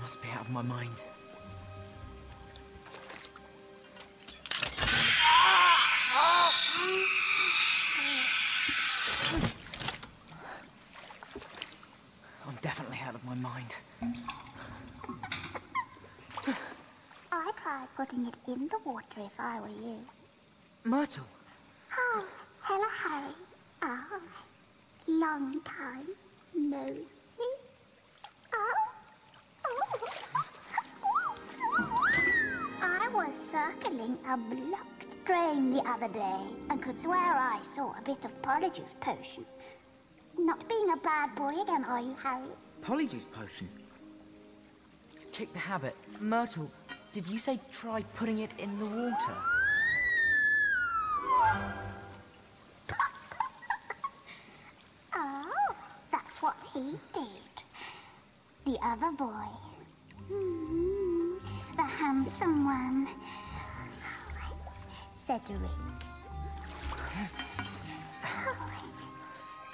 must be out of my mind. I'm definitely out of my mind. I'd try putting it in the water if I were you. Myrtle! Hi. hello, Harry. Ah, long time no see. Circling a blocked drain the other day and could swear I saw a bit of polyjuice potion. Not being a bad boy again, are you, Harry? Polyjuice potion. Kick the habit. Myrtle, did you say try putting it in the water? Oh, that's what he did. The other boy. Hmm, the handsome one. Cedric.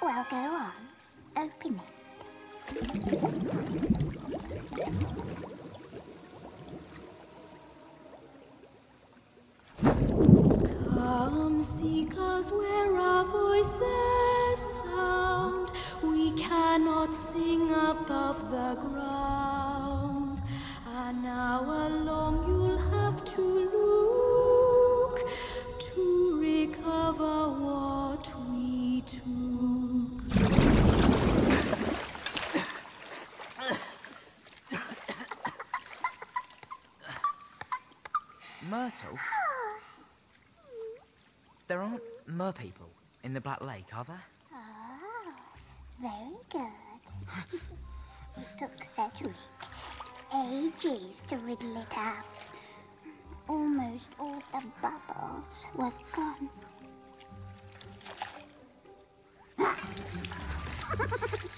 Well, go on. Open it. Come seek us where our voices sound. We cannot sing above the ground. Myrtle? There aren't mer people in the Black Lake, are there? Oh, very good. it took Cedric ages to riddle it out. Almost all the bubbles were gone.